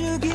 should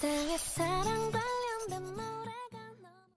세상의 사랑 관련된 말.